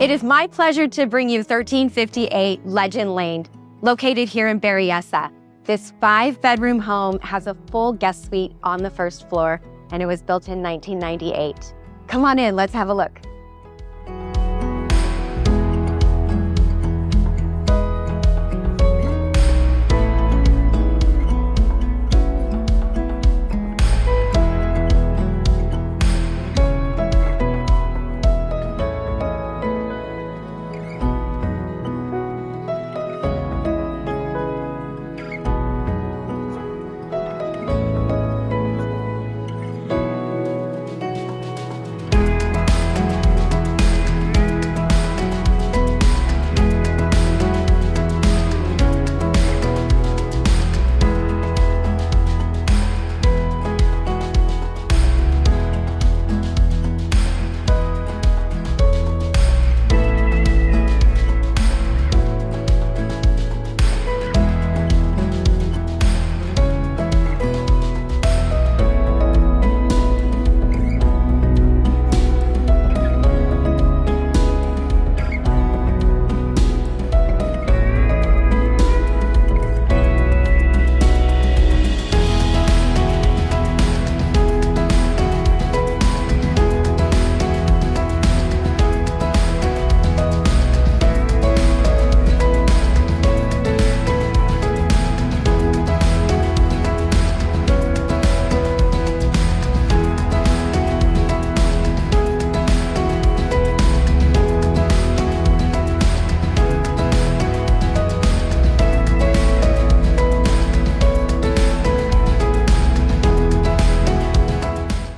It is my pleasure to bring you 1358 Legend Lane, located here in Berryessa. This five bedroom home has a full guest suite on the first floor, and it was built in 1998. Come on in, let's have a look.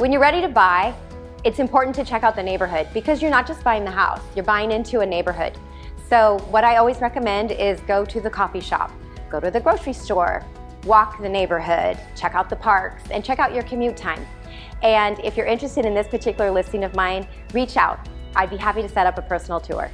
When you're ready to buy, it's important to check out the neighborhood because you're not just buying the house, you're buying into a neighborhood. So what I always recommend is go to the coffee shop, go to the grocery store, walk the neighborhood, check out the parks, and check out your commute time. And if you're interested in this particular listing of mine, reach out. I'd be happy to set up a personal tour.